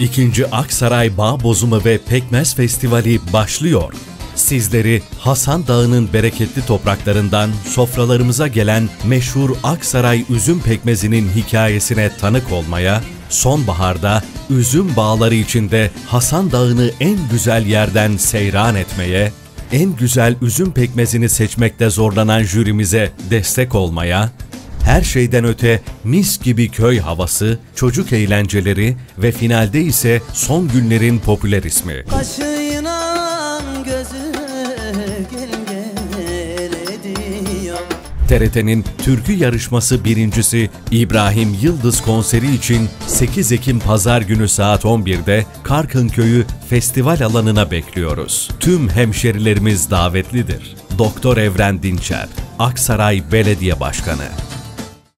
İkinci Aksaray Bağ Bozumu ve Pekmez Festivali başlıyor. Sizleri Hasan Dağı'nın bereketli topraklarından sofralarımıza gelen meşhur Aksaray üzüm pekmezinin hikayesine tanık olmaya, sonbaharda üzüm bağları içinde Hasan Dağı'nı en güzel yerden seyran etmeye, en güzel üzüm pekmezini seçmekte zorlanan jürimize destek olmaya, her şeyden öte mis gibi köy havası, çocuk eğlenceleri ve finalde ise son günlerin popüler ismi. TRT'nin türkü yarışması birincisi İbrahim Yıldız konseri için 8 Ekim Pazar günü saat 11'de Karkınköy'ü festival alanına bekliyoruz. Tüm hemşerilerimiz davetlidir. Doktor Evren Dinçer, Aksaray Belediye Başkanı.